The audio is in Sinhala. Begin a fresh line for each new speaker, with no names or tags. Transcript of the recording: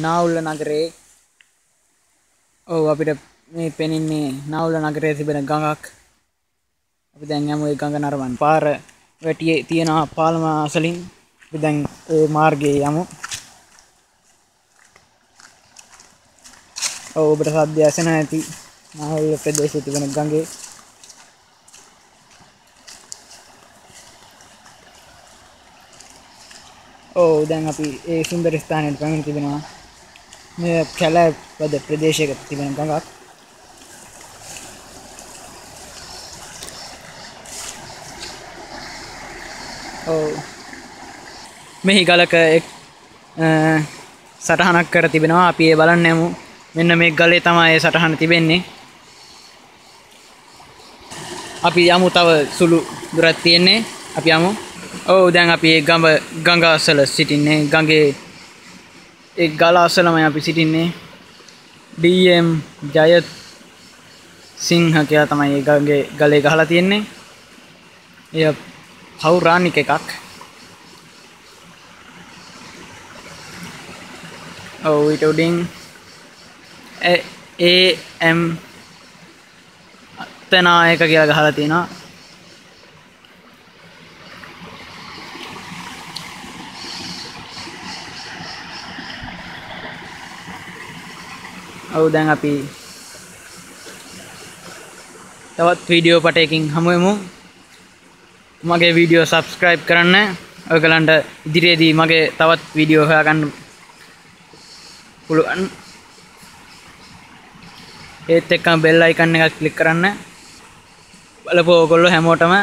නාවුල්ල නගරේ. ඔව් අපිට මේ පෙනෙන්නේ නාවුල්ල නගරේ තිබෙන ගඟක්. අපි දැන් යමු ඒ ගඟ නරඹන්න. පාර වැටියේ තියෙන පාලම අසලින් අපි දැන් ඒ මාර්ගයේ යමු. ඔව් ඔබට සද්ද ඇසෙන ඇති නාවුල්ල ප්‍රදේශයේ තිබෙන ගඟේ. ඔව් දැන් අපි ඒ සුන්දර ස්ථානයට පැමිණ තිබෙනවා. මේ කැලෑපද ප්‍රදේශයක තිබෙන ගඟක්. ඔව්. මෙහි ගලක එක් සටහනක් කර තිබෙනවා. අපි ඒ බලන්න යමු මෙන්න මේ ගලේ තමයි ඒ සටහන තිබෙන්නේ. අපි යමු තව සුළු දුරක් තියෙන්නේ. අපි යමු. ඔව් දැන් අපි ඒ ගඹ ගඟ අසල සිටින්නේ. ගඟේ ඒ ගල අසලමයි අපි සිටින්නේ. DM ජයත් සිංහ කියලා තමයි ඒ ගඟේ ගලේ ගහලා තියෙන්නේ. එය පෞරාණික එකක්. ඔව් ඊට උඩින් AM අත්තනායක කියලා ගහලා තියෙනවා. ඔව් දැන් අපි තවත් වීඩියෝ පටයකින් හමුවෙමු මගේ වීඩියෝ සබස්ක්‍රයිබ් කරන්න ඔයගලන්ට ඉදිරියේදී මගේ තවත් වීඩියෝ හොයාගන්න පුළුවන් ඒත් එක්කම බෙල් අයිකන් එකක් ක්ලික් කරන්න බලපුව ඔයගොල්ලෝ හැමෝටම